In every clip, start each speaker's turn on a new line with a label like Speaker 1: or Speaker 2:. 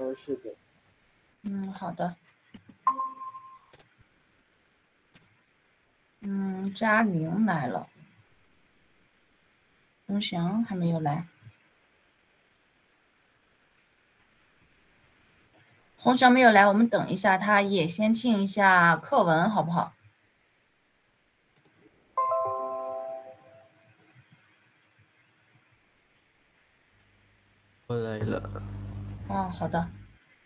Speaker 1: 呃，是的。
Speaker 2: 嗯，好的。嗯，嘉明来了，洪翔还没有来。洪翔没有来，我们等一下，他也先听一下课文，好不好？哦，好的，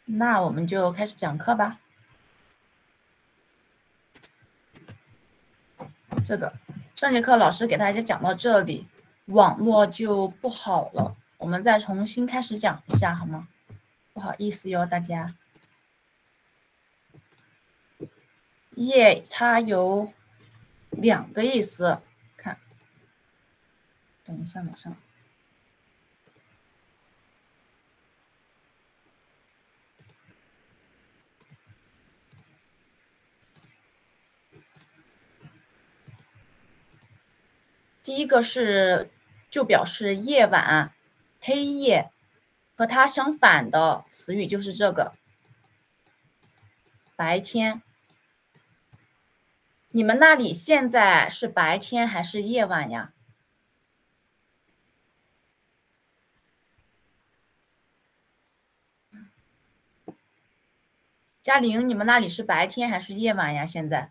Speaker 2: 那我们就开始讲课吧。这个上节课老师给大家讲到这里，网络就不好了，我们再重新开始讲一下好吗？不好意思哟，大家。夜它有两个意思，看，等一下，马上。第一个是就表示夜晚、黑夜，和它相反的词语就是这个白天。你们那里现在是白天还是夜晚呀？嘉玲，你们那里是白天还是夜晚呀？现在？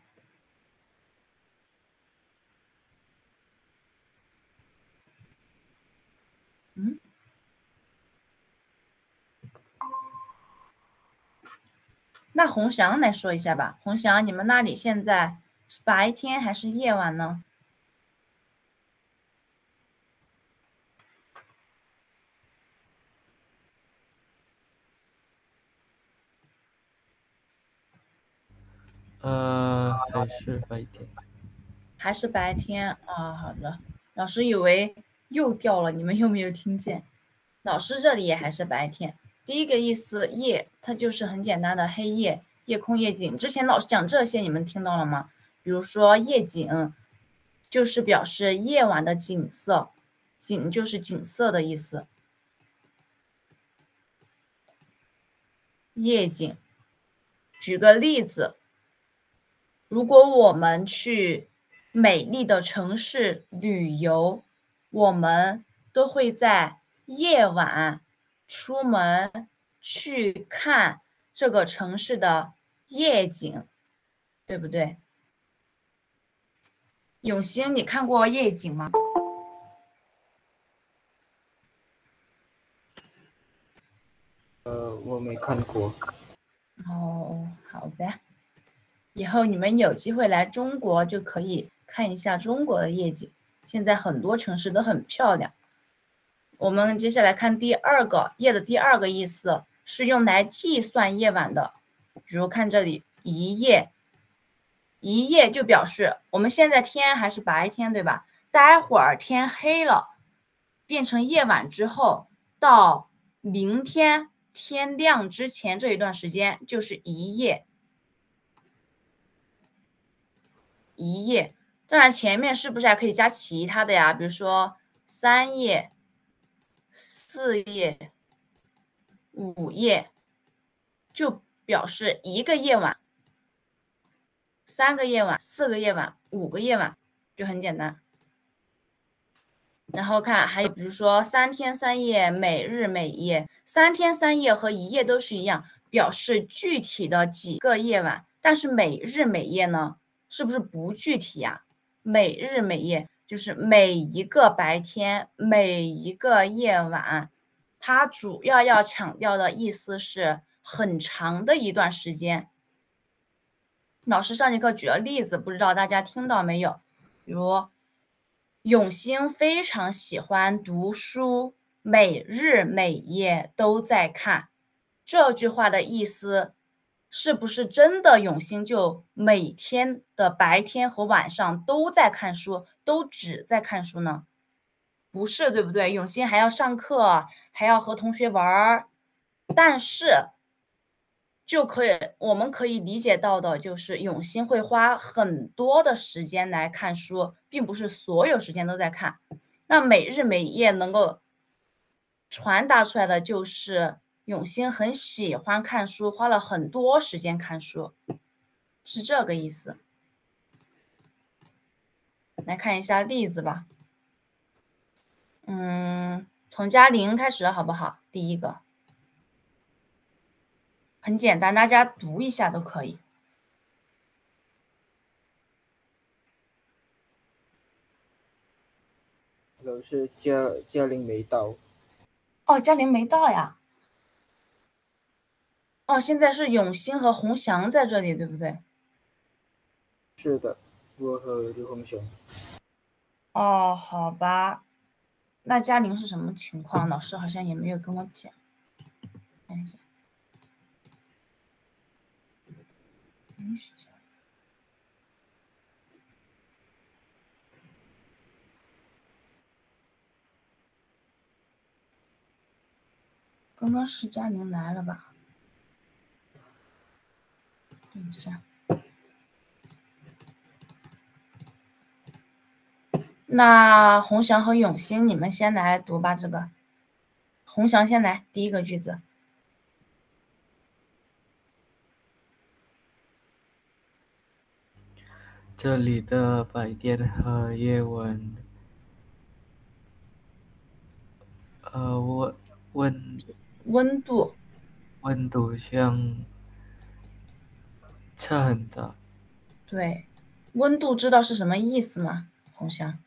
Speaker 2: 嗯？那红翔来说一下吧，红翔，你们那里现在？是白天还是夜晚呢？
Speaker 3: 呃，还是白天。
Speaker 2: 还是白天啊，好的。老师以为又掉了，你们有没有听见？老师这里也还是白天。第一个意思夜，它就是很简单的黑夜，夜空夜景。之前老师讲这些，你们听到了吗？比如说夜景，就是表示夜晚的景色，景就是景色的意思。夜景，举个例子，如果我们去美丽的城市旅游，我们都会在夜晚出门去看这个城市的夜景，对不对？永兴，你看过夜景吗？
Speaker 1: 呃，我没看过。
Speaker 2: 哦，好的。以后你们有机会来中国，就可以看一下中国的夜景。现在很多城市都很漂亮。我们接下来看第二个“夜”的第二个意思，是用来计算夜晚的。比如看这里，一夜。一夜就表示我们现在天还是白天，对吧？待会儿天黑了，变成夜晚之后，到明天天亮之前这一段时间就是一夜。一夜，当然前面是不是还可以加其他的呀？比如说三夜、四夜、五夜，就表示一个夜晚。三个夜晚，四个夜晚，五个夜晚，就很简单。然后看还有，比如说三天三夜，每日每夜，三天三夜和一夜都是一样，表示具体的几个夜晚。但是每日每夜呢，是不是不具体呀？每日每夜就是每一个白天，每一个夜晚，它主要要强调的意思是很长的一段时间。老师上节课举了例子，不知道大家听到没有？比如，永兴非常喜欢读书，每日每夜都在看。这句话的意思，是不是真的永兴就每天的白天和晚上都在看书，都只在看书呢？不是，对不对？永兴还要上课，还要和同学玩儿，但是。就可以，我们可以理解到的就是，永兴会花很多的时间来看书，并不是所有时间都在看。那每日每夜能够传达出来的就是，永兴很喜欢看书，花了很多时间看书，是这个意思。来看一下例子吧。嗯，从加零开始好不好？第一个很简单，大家读一下都可以。
Speaker 1: 老师，嘉嘉玲没到。
Speaker 2: 哦，嘉玲没到呀。哦，现在是永兴和洪翔在这里，对不对？
Speaker 1: 是的，我和刘洪翔。
Speaker 2: 哦，好吧。那嘉玲是什么情况？老师好像也没有跟我讲。看一下。刚刚是嘉玲来了吧？等一下。那洪翔和永兴，你们先来读吧。这个，洪翔先来，第一个句子。
Speaker 3: 这里的白天和夜晚，呃，温温
Speaker 2: 温度，
Speaker 3: 温度相差很大。
Speaker 2: 对，温度知道是什么意思吗？红香，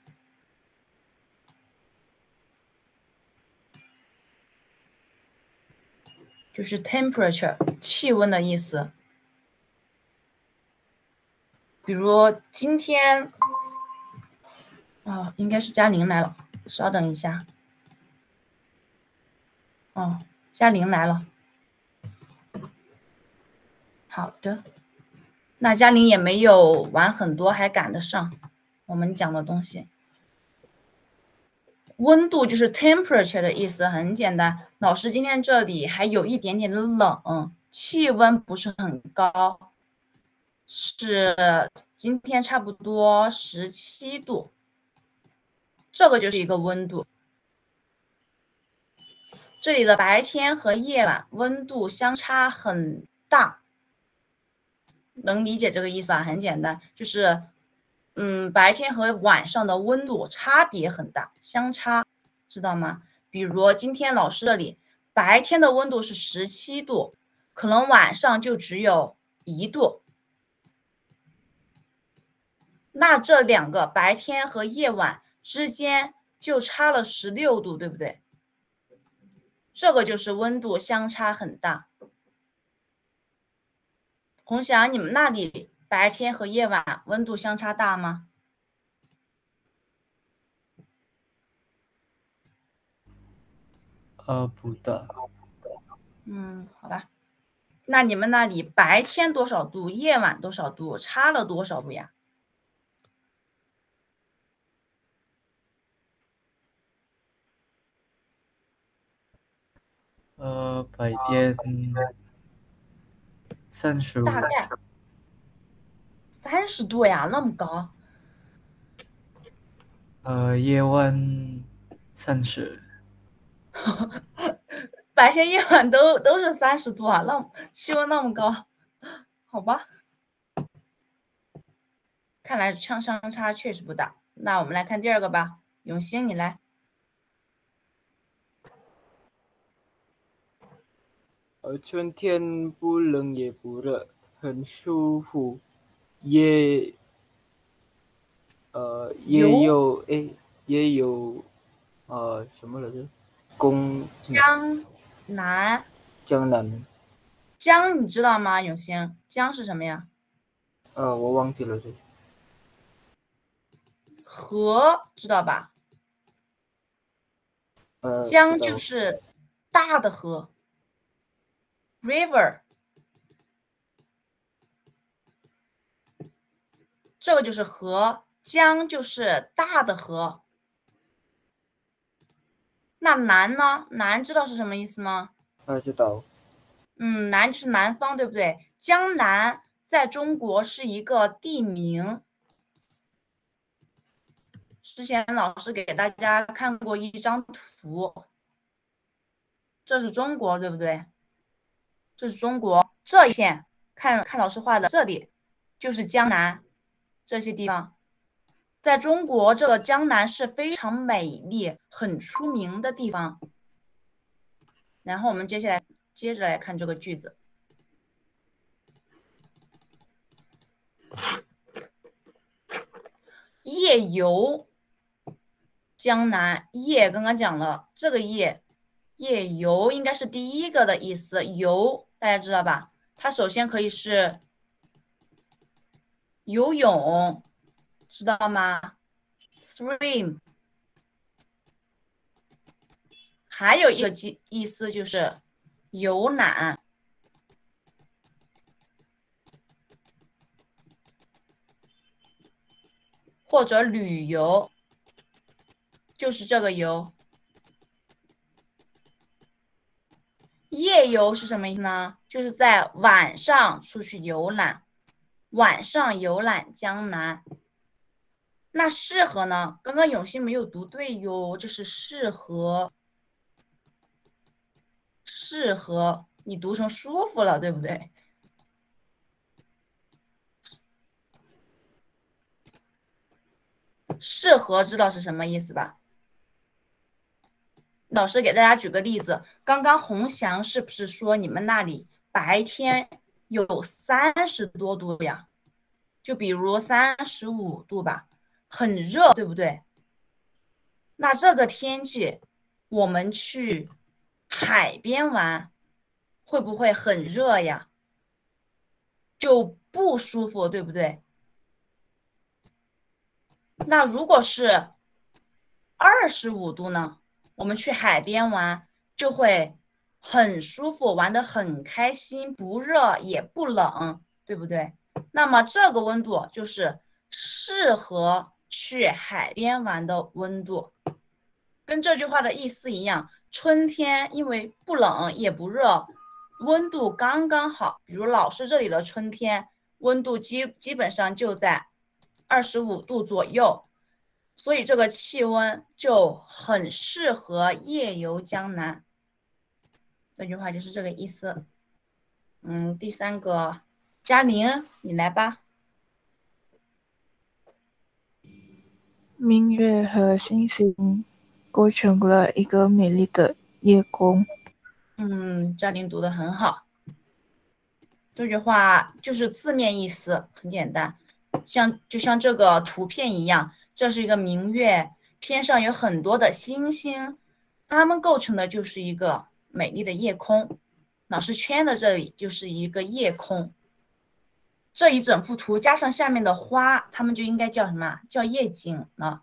Speaker 2: 就是 temperature 气温的意思。比如今天，啊，应该是嘉玲来了，稍等一下。哦，嘉玲来了。好的，那嘉玲也没有玩很多，还赶得上我们讲的东西。温度就是 temperature 的意思，很简单。老师今天这里还有一点点的冷，气温不是很高。是今天差不多十七度，这个就是一个温度。这里的白天和夜晚温度相差很大，能理解这个意思吧？很简单，就是，嗯，白天和晚上的温度差别很大，相差，知道吗？比如今天老师这里白天的温度是十七度，可能晚上就只有一度。那这两个白天和夜晚之间就差了十六度，对不对？这个就是温度相差很大。红翔，你们那里白天和夜晚温度相差大吗？
Speaker 3: 呃，不大。
Speaker 2: 嗯，好吧。那你们那里白天多少度，夜晚多少度，差了多少度呀？
Speaker 3: 呃，白天三十五，
Speaker 2: 大概三十度呀，那么高。
Speaker 3: 呃，夜晚三十，
Speaker 2: 白天夜晚都都是三十度啊，那气温那么高，好吧。看来相相差确实不大。那我们来看第二个吧，永兴，你来。
Speaker 1: 呃，春天不冷也不热，很舒服，也，呃，也有哎，也有，呃，什么来着？公
Speaker 2: 江南。
Speaker 1: 江南。
Speaker 2: 江你知道吗？永兴，江是什么呀？
Speaker 1: 呃，我忘记了这。
Speaker 2: 河知道吧？
Speaker 1: 呃，
Speaker 2: 江就是大的河。river，这个就是河，江就是大的河。那南呢？南知道是什么意思吗？
Speaker 1: 啊，知道。
Speaker 2: 嗯，南是南方，对不对？江南在中国是一个地名。之前老师给大家看过一张图。这是中国，对不对？这是中国这一片，看看老师画的这里，就是江南这些地方。在中国，这个江南是非常美丽、很出名的地方。然后我们接下来接着来看这个句子。夜游江南，夜刚刚讲了，这个夜夜游应该是第一个的意思。游大家知道吧？它首先可以是游泳，知道吗？Swim。还有一个意意思就是游览。或者旅游，就是这个游。夜游是什么意思呢？就是在晚上出去游览，晚上游览江南。那适合呢？刚刚永新没有读对哟，这是适合，适合你读成舒服了，对不对？适合知道是什么意思吧？老师给大家举个例子，刚刚红翔是不是说你们那里白天有三十多度呀？就比如三十五度吧，很热，对不对？那这个天气我们去海边玩，会不会很热呀？就不舒服，对不对？那如果是二十五度呢？我们去海边玩就会很舒服，玩得很开心，不热也不冷，对不对？那么这个温度就是适合去海边玩的温度，跟这句话的意思一样。春天因为不冷也不热，温度刚刚好。比如老师这里的春天，温度基基本上就在。二十五度左右，所以这个气温就很适合夜游江南。这句话就是这个意思。嗯，第三个，嘉玲，你来吧。
Speaker 4: 明月和星星构成了一个美丽的夜空。
Speaker 2: 嗯，嘉玲读的很好。这句话就是字面意思，很简单。像就像这个图片一样，这是一个明月，天上有很多的星星，它们构成的就是一个美丽的夜空。老师圈的这里就是一个夜空，这一整幅图加上下面的花，它们就应该叫什么？叫夜景了。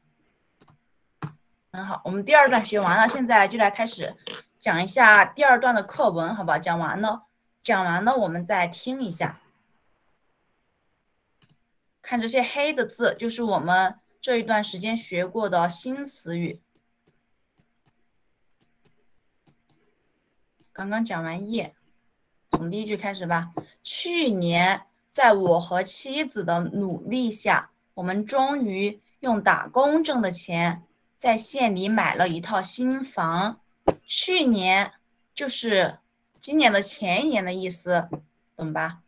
Speaker 2: 很好，我们第二段学完了，现在就来开始讲一下第二段的课文，好吧？讲完了，讲完了，我们再听一下。看这些黑的字，就是我们这一段时间学过的新词语。刚刚讲完夜，从第一句开始吧。去年，在我和妻子的努力下，我们终于用打工挣的钱，在县里买了一套新房。去年就是今年的前一年的意思，懂吧？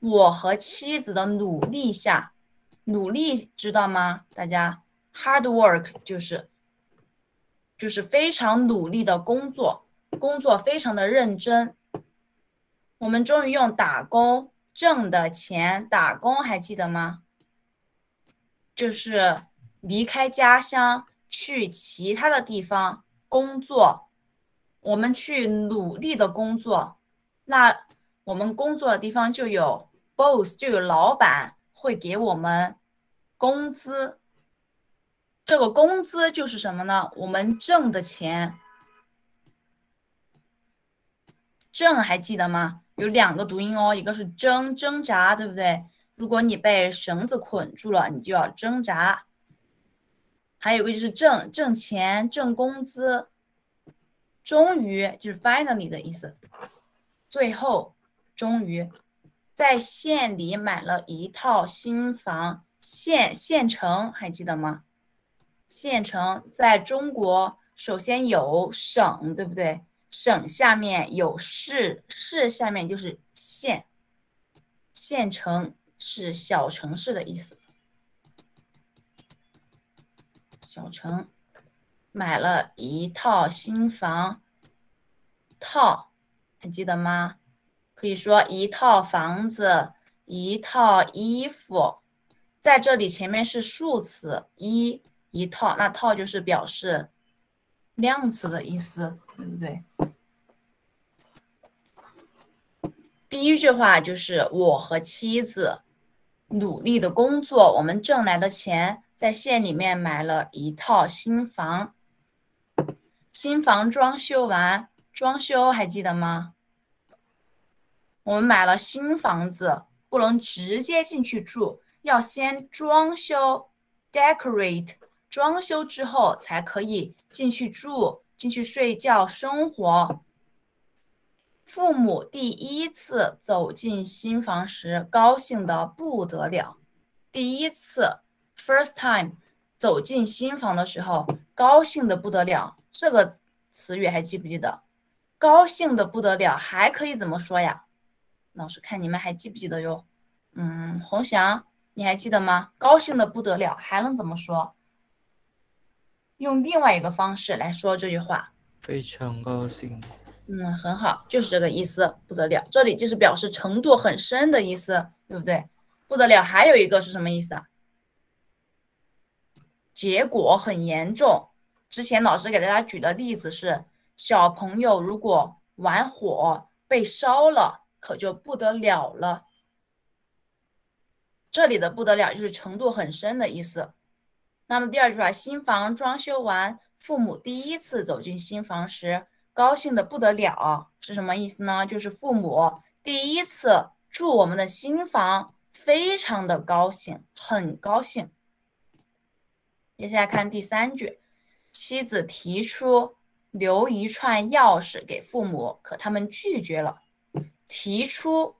Speaker 2: 我和妻子的努力下，努力知道吗？大家，hard work 就是就是非常努力的工作，工作非常的认真。我们终于用打工挣的钱，打工还记得吗？就是离开家乡去其他的地方工作，我们去努力的工作，那我们工作的地方就有。boss 就有老板会给我们工资，这个工资就是什么呢？我们挣的钱，挣还记得吗？有两个读音哦，一个是挣挣扎，对不对？如果你被绳子捆住了，你就要挣扎。还有一个就是挣挣钱挣工资，终于就是 finally 的意思，最后终于。在县里买了一套新房，县县城还记得吗？县城在中国首先有省，对不对？省下面有市，市下面就是县，县城是小城市的意思。小城买了一套新房，套还记得吗？可以说一套房子，一套衣服，在这里前面是数词一一套，那套就是表示量词的意思，对不对？第一句话就是我和妻子努力的工作，我们挣来的钱在县里面买了一套新房，新房装修完，装修还记得吗？我们买了新房子，不能直接进去住，要先装修，decorate，装修之后才可以进去住，进去睡觉生活。父母第一次走进新房时，高兴的不得了。第一次，first time，走进新房的时候，高兴的不得了。这个词语还记不记得？高兴的不得了，还可以怎么说呀？老师看你们还记不记得哟？嗯，红翔，你还记得吗？高兴的不得了，还能怎么说？用另外一个方式来说这句话。
Speaker 3: 非常高兴。
Speaker 2: 嗯，很好，就是这个意思，不得了。这里就是表示程度很深的意思，对不对？不得了，还有一个是什么意思啊？结果很严重。之前老师给大家举的例子是，小朋友如果玩火被烧了。可就不得了了。这里的不得了就是程度很深的意思。那么第二句话，新房装修完，父母第一次走进新房时，高兴的不得了，是什么意思呢？就是父母第一次住我们的新房，非常的高兴，很高兴。接下来看第三句，妻子提出留一串钥匙给父母，可他们拒绝了。提出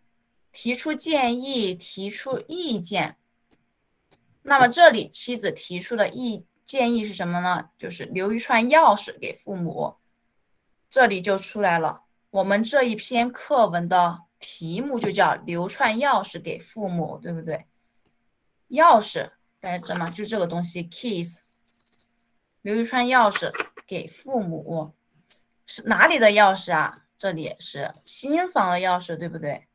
Speaker 2: 提出建议，提出意见。那么这里妻子提出的意建议是什么呢？就是留一串钥匙给父母。这里就出来了，我们这一篇课文的题目就叫“留串钥匙给父母”，对不对？钥匙大家知道吗？就这个东西，keys。留一串钥匙给父母，是哪里的钥匙啊？这里是新房的钥匙，对不对？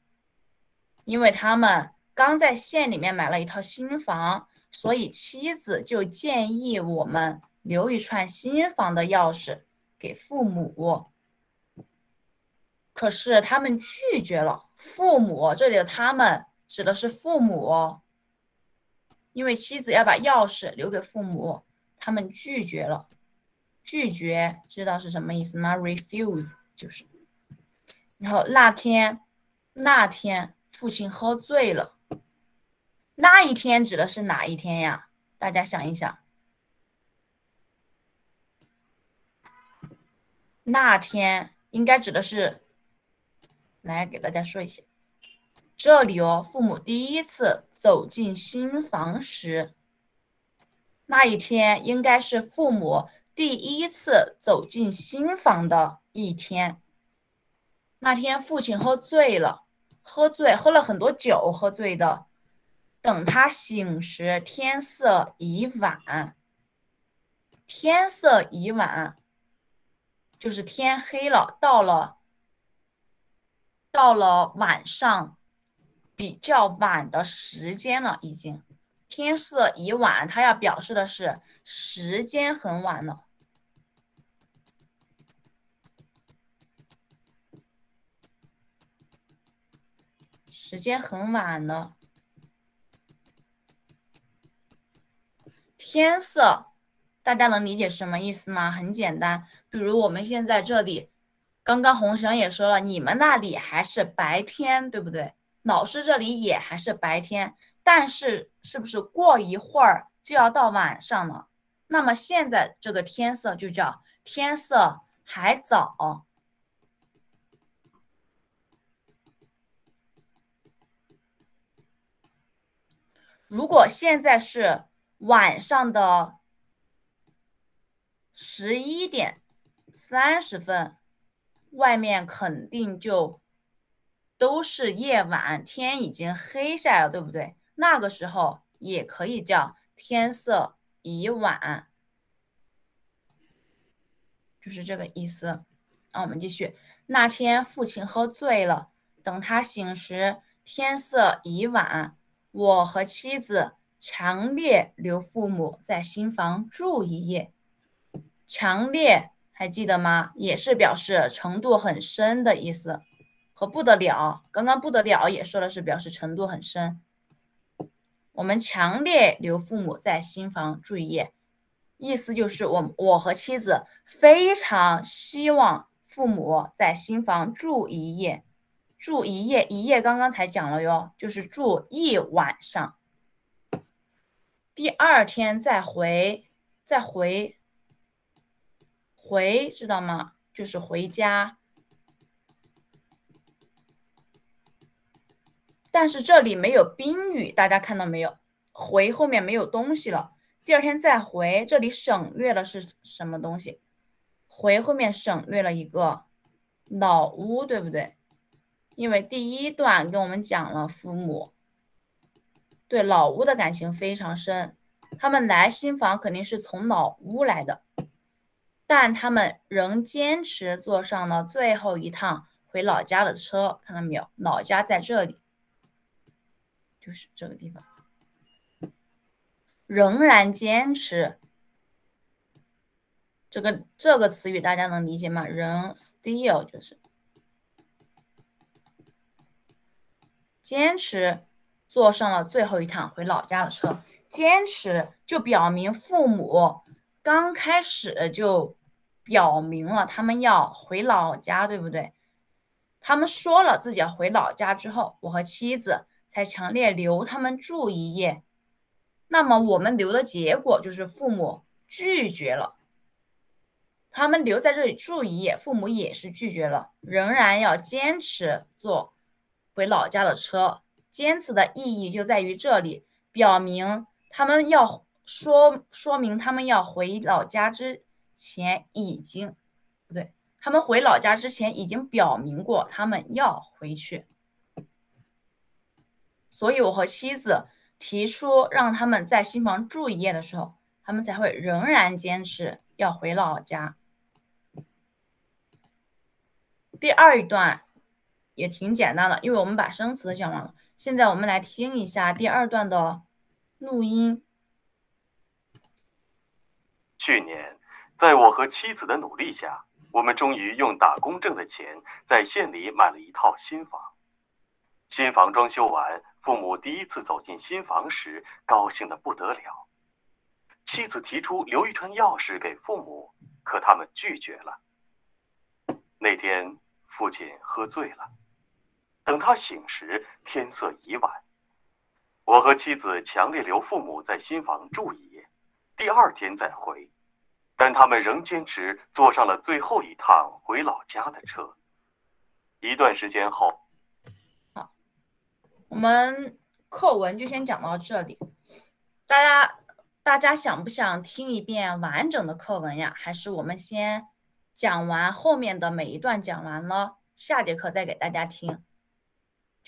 Speaker 2: 因为他们刚在县里面买了一套新房，所以妻子就建议我们留一串新房的钥匙给父母。可是他们拒绝了。父母这里的他们指的是父母，因为妻子要把钥匙留给父母，他们拒绝了。拒绝知道是什么意思吗？Refuse 就是。然后那天，那天父亲喝醉了。那一天指的是哪一天呀？大家想一想。那天应该指的是，来给大家说一下，这里哦，父母第一次走进新房时，那一天应该是父母第一次走进新房的一天。那天父亲喝醉了，喝醉喝了很多酒，喝醉的。等他醒时，天色已晚。天色已晚，就是天黑了，到了到了晚上比较晚的时间了，已经天色已晚，他要表示的是时间很晚了。时间很晚了，天色，大家能理解什么意思吗？很简单，比如我们现在这里，刚刚红翔也说了，你们那里还是白天，对不对？老师这里也还是白天，但是是不是过一会儿就要到晚上了？那么现在这个天色就叫天色还早。如果现在是晚上的十一点三十分，外面肯定就都是夜晚，天已经黑下来了，对不对？那个时候也可以叫天色已晚，就是这个意思。那我们继续。那天父亲喝醉了，等他醒时，天色已晚。我和妻子强烈留父母在新房住一夜。强烈还记得吗？也是表示程度很深的意思，和不得了。刚刚不得了也说的是表示程度很深。我们强烈留父母在新房住一夜，意思就是我我和妻子非常希望父母在新房住一夜，住一夜一夜刚刚才讲了哟，就是住一晚上，第二天再回再回。回知道吗？就是回家，但是这里没有宾语，大家看到没有？回后面没有东西了。第二天再回，这里省略了是什么东西？回后面省略了一个老屋，对不对？因为第一段跟我们讲了父母对老屋的感情非常深，他们来新房肯定是从老屋来的。但他们仍坚持坐上了最后一趟回老家的车，看到没有？老家在这里，就是这个地方。仍然坚持，这个这个词语大家能理解吗？仍 still 就是坚持坐上了最后一趟回老家的车，坚持就表明父母刚开始就。表明了他们要回老家，对不对？他们说了自己要回老家之后，我和妻子才强烈留他们住一夜。那么我们留的结果就是父母拒绝了，他们留在这里住一夜，父母也是拒绝了，仍然要坚持坐回老家的车。坚持的意义就在于这里，表明他们要说说明他们要回老家之。前已经不对，他们回老家之前已经表明过他们要回去，所以我和妻子提出让他们在新房住一夜的时候，他们才会仍然坚持要回老家。第二段也挺简单的，因为我们把生词讲完了。现在我们来听一下第二段的录音。
Speaker 5: 去年。在我和妻子的努力下，我们终于用打工挣的钱在县里买了一套新房。新房装修完，父母第一次走进新房时，高兴的不得了。妻子提出留一串钥匙给父母，可他们拒绝了。那天，父亲喝醉了，等他醒时，天色已晚。我和妻子强烈留父母在新房住一夜，第二天再回。但他们仍坚持坐上了最后一趟回老家的车。一段时间后，
Speaker 2: 好，我们课文就先讲到这里。大家，大家想不想听一遍完整的课文呀？还是我们先讲完后面的每一段，讲完了，下节课再给大家听，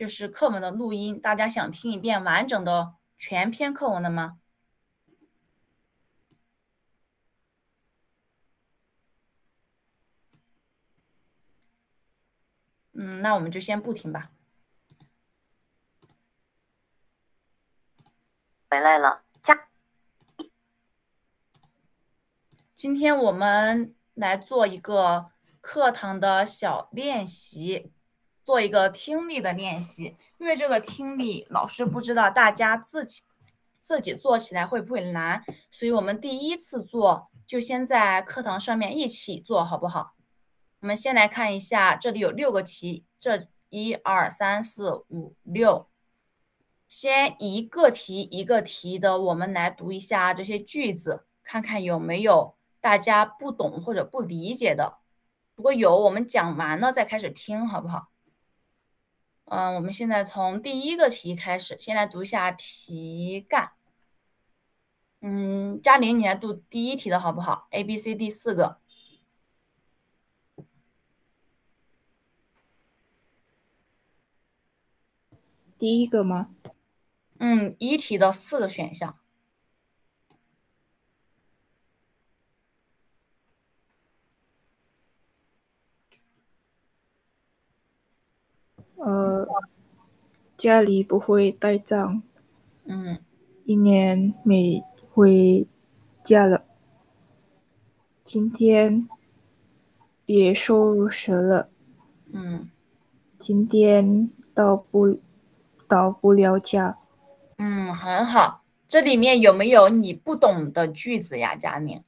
Speaker 2: 就是课文的录音。大家想听一遍完整的全篇课文的吗？嗯，那我们就先不听吧。
Speaker 6: 回来了，家。
Speaker 2: 今天我们来做一个课堂的小练习，做一个听力的练习。因为这个听力，老师不知道大家自己自己做起来会不会难，所以我们第一次做，就先在课堂上面一起做好不好？我们先来看一下，这里有六个题，这一二三四五六，先一个题一个题的，我们来读一下这些句子，看看有没有大家不懂或者不理解的。如果有，我们讲完了再开始听，好不好？嗯我们现在从第一个题开始先来读一下题干。嗯嘉玲你来读第一题的好不好？A b c d 四个。
Speaker 4: 第一个吗？
Speaker 2: 嗯一题的四个选项。
Speaker 4: 呃，家里不会带账，
Speaker 2: 嗯
Speaker 4: 一年没回家了。今天别收拾了，
Speaker 2: 嗯
Speaker 4: 今天到不到不了家。
Speaker 2: 嗯，很好。这里面有没有你不懂的句子呀，佳宁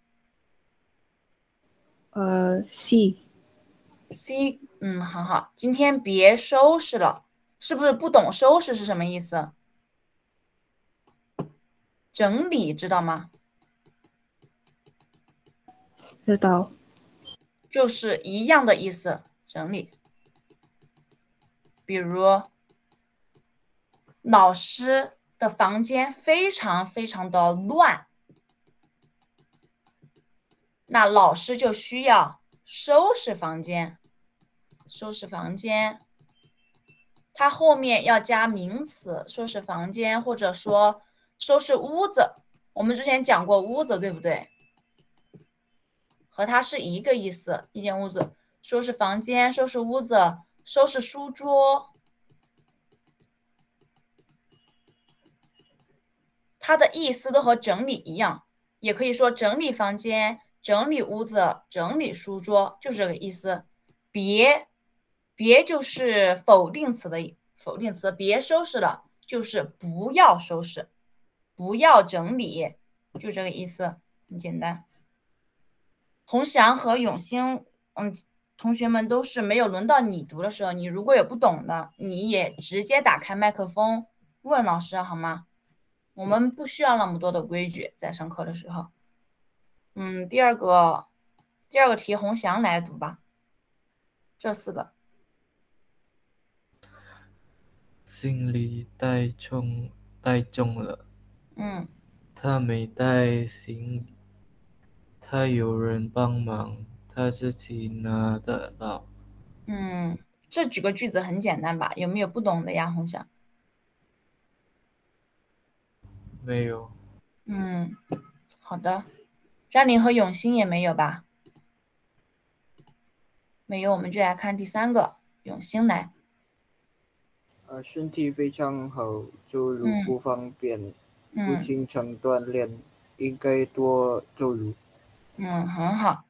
Speaker 4: 呃
Speaker 2: ，C？C，嗯，很好。今天别收拾了，是不是不懂收拾是什么意思？整理知道吗？
Speaker 4: 知道。
Speaker 2: 就是一样的意思，整理。比如，老师的房间非常非常的乱，那老师就需要收拾房间，收拾房间。它后面要加名词，收拾房间，或者说收拾屋子。我们之前讲过屋子，对不对？和它是一个意思，一间屋子，收拾房间，收拾屋子，收拾书桌。它的意思都和整理一样，也可以说整理房间、整理屋子、整理书桌，就是这个意思。别，别就是否定词的否定词，别收拾了就是不要收拾，不要整理，就这个意思，很简单。洪翔和永兴，嗯，同学们都是没有轮到你读的时候，你如果有不懂的，你也直接打开麦克风问老师好吗？我们不需要那么多的规矩，在上课的时候。嗯，第二个，第二个题，洪翔来读吧。这四个。
Speaker 3: 行李带重带重了，
Speaker 2: 嗯
Speaker 3: 他没带行，他有人帮忙，他自己拿得到。
Speaker 2: 嗯，这几个句子很简单吧？有没有不懂的呀，红霞？
Speaker 3: 没有，
Speaker 2: 嗯，好的。嘉玲和永兴也没有吧？没有，我们就来看第三个，永兴来。
Speaker 1: 呃，身体非常好，走路
Speaker 2: 嗯
Speaker 1: 不方便，不
Speaker 2: 嗯
Speaker 1: 经常锻炼，应该多走路。
Speaker 2: 嗯，很好。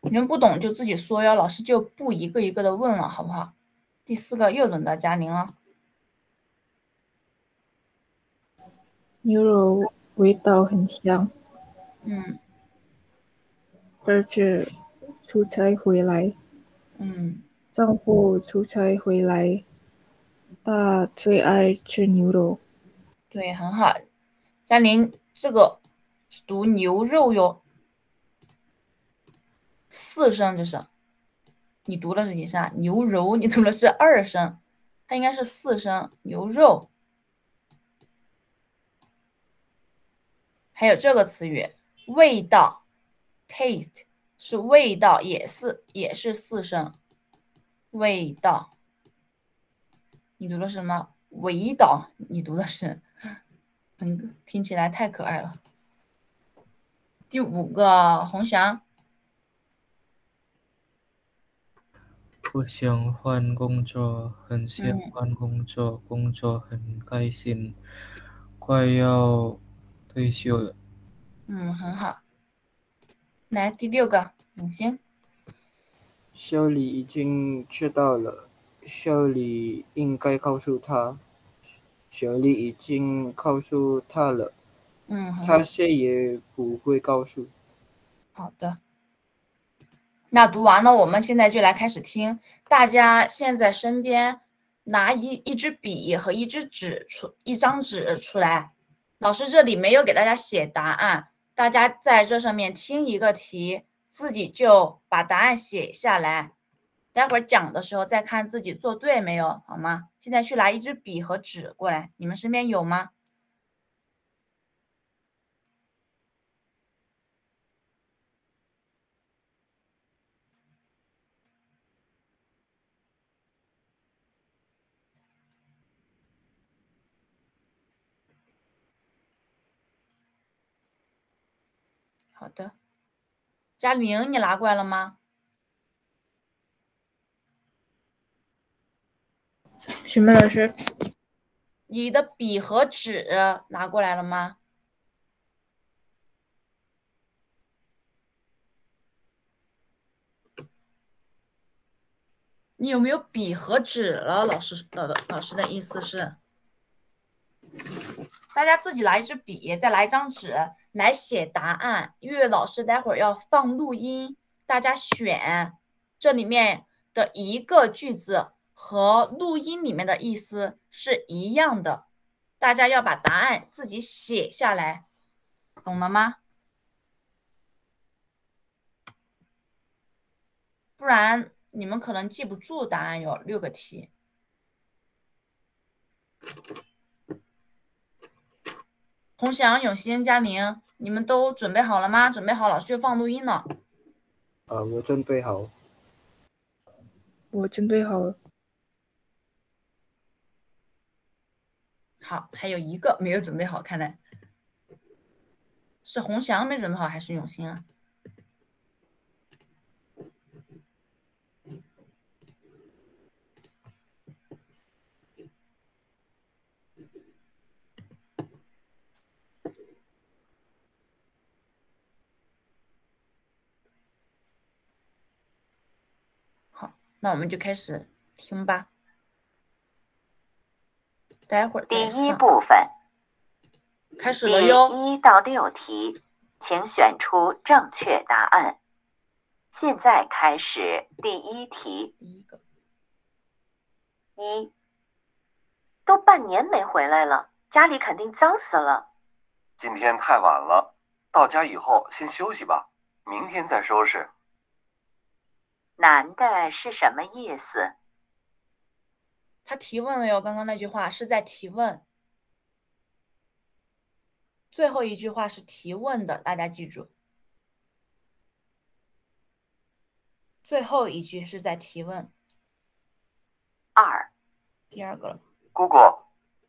Speaker 2: 你们不懂就自己说哟，老师就不一个一个的问了，好不好？第四个又轮到嘉玲了。
Speaker 4: 牛肉味道很香，
Speaker 2: 嗯
Speaker 4: 而且出差回来，
Speaker 2: 嗯
Speaker 4: 丈夫出差回来，他最爱吃牛肉。
Speaker 2: 对，很好。嘉玲，这个读牛肉哟，四声这是。你读的是几声啊？牛肉，你读的是二声，它应该是四声。牛肉。还有这个词语，味道，taste 是味道，也是也是四声。味道，你读的是什么？围岛，你读的是，嗯，听起来太可爱了。第五个，红翔，
Speaker 3: 不想换工作，很想
Speaker 2: 嗯
Speaker 3: 换工作，工作很开心，快要退休了。
Speaker 2: 嗯，很好。来第六个，永兴，
Speaker 1: 小李已经知道了，小李应该告诉他。小李已经告诉他了，
Speaker 2: 嗯，
Speaker 1: 他谁也不会告诉。
Speaker 2: 好的，那读完了，我们现在就来开始听。大家现在身边拿一一支笔和一支纸出一张纸出来，老师这里没有给大家写答案，大家在这上面听一个题，自己就把答案写下来。待会儿讲的时候再看自己做对没有好吗？现在去拿一支笔和纸过来你们身边有吗？好的。佳明你拿过来了吗？
Speaker 4: 什么老师？
Speaker 2: 你的笔和纸拿过来了吗？你有没有笔和纸了？老师老老师的意思是，大家自己拿一支笔，再来一张纸来写答案。因为老师待会儿要放录音，大家选这里面的一个句子和录音里面的意思是一样的，大家要把答案自己写下来，懂了吗？不然。你们可能记不住答案有六个题。洪翔、永新、嘉玲，你们都准备好了吗？准备好，老师就放录音了。
Speaker 1: 呃，我准备好。
Speaker 4: 我准备好了。
Speaker 2: 好，还有一个没有准备好，看来是洪翔没准备好，还是永新啊？好那我们就开始听吧。待会儿
Speaker 6: 第一部分
Speaker 2: 开始了哟。
Speaker 6: 一到六题，请选出正确答案。现在开始第一题。
Speaker 2: 第一个。
Speaker 6: 一，都半年没回来了，家里肯定脏死了。
Speaker 7: 今天太晚了，到家以后先休息吧，明天再收拾。
Speaker 6: 男的是什么意思？
Speaker 2: 他提问了哟，刚刚那句话是在提问，最后一句话是提问的，大家记住。最后一句是在提问。
Speaker 6: 二，
Speaker 2: 第二个了。
Speaker 7: 姑姑，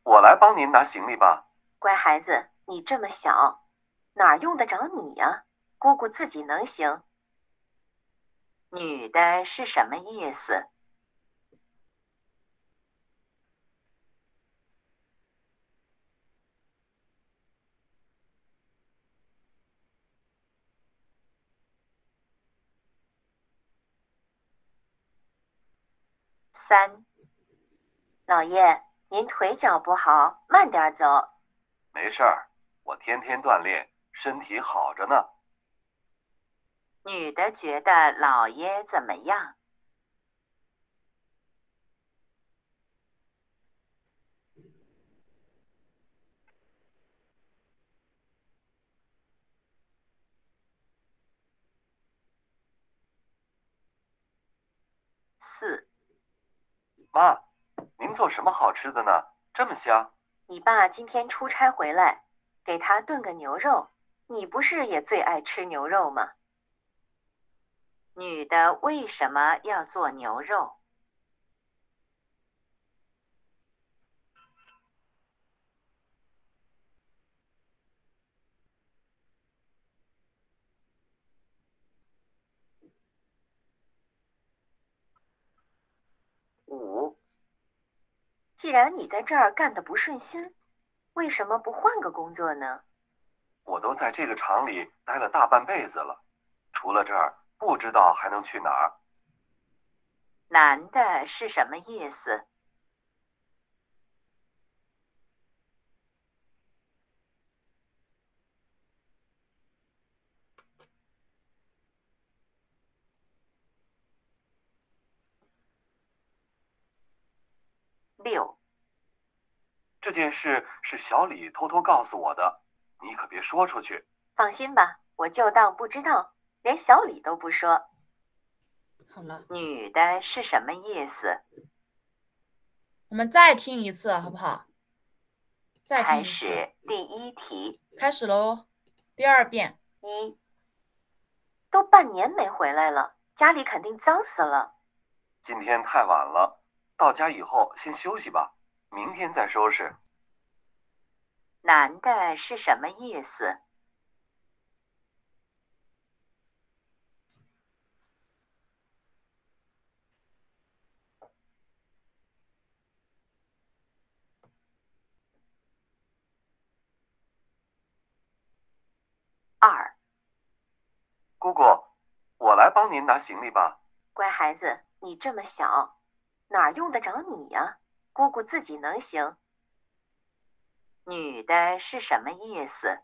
Speaker 7: 我来帮您拿行李吧。
Speaker 6: 乖孩子，你这么小，哪用得着你呀？姑姑自己能行。女的是什么意思？三，老爷，您腿脚不好，慢点走。
Speaker 7: 没事儿，我天天锻炼，身体好着呢。
Speaker 6: 女的觉得老爷怎么样？四，
Speaker 7: 妈，您做什么好吃的呢？这么香。
Speaker 6: 你爸今天出差回来，给他炖个牛肉。你不是也最爱吃牛肉吗？女的为什么要做牛肉？五，既然你在这儿干的不顺心，为什么不换个工作呢？
Speaker 7: 我都在这个厂里待了大半辈子了，除了这儿。不知道还能去哪儿？
Speaker 6: 男的是什么意思？六，
Speaker 7: 这件事是小李偷偷告诉我的，你可别说出去。
Speaker 6: 放心吧，我就当不知道。连小李都不说。
Speaker 2: 好了，
Speaker 6: 女的是什么意思？
Speaker 2: 我们再听一次，好不好？再
Speaker 6: 开始第一题，
Speaker 2: 开始喽，第二遍。
Speaker 6: 一，都半年没回来了，家里肯定脏死了。
Speaker 7: 今天太晚了，到家以后先休息吧明天再收拾。
Speaker 6: 男的是什么意思？二。
Speaker 5: 姑姑我来帮您拿行李吧。
Speaker 6: 乖孩子你这么小。哪儿用得着你呀？姑姑自己能行。女的是什么意思？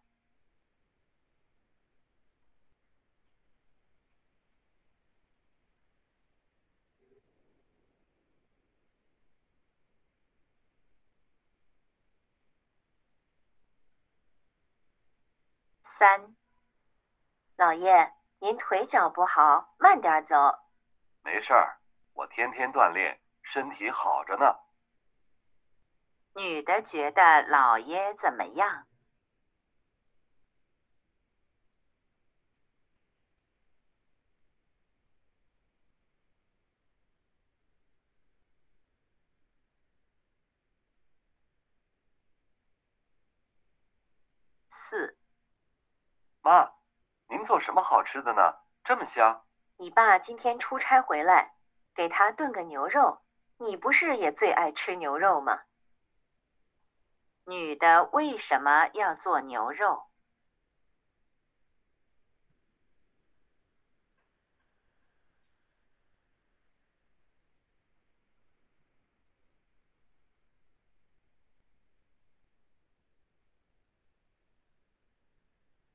Speaker 6: 三，老爷，您腿脚不好，慢点走。
Speaker 5: 没事儿，我天天锻炼，身体好着呢。
Speaker 6: 女的觉得老爷怎么样？四，
Speaker 5: 妈，您做什么好吃的呢？这么香。
Speaker 6: 你爸今天出差回来，给他炖个牛肉。你不是也最爱吃牛肉吗？女的为什么要做牛肉？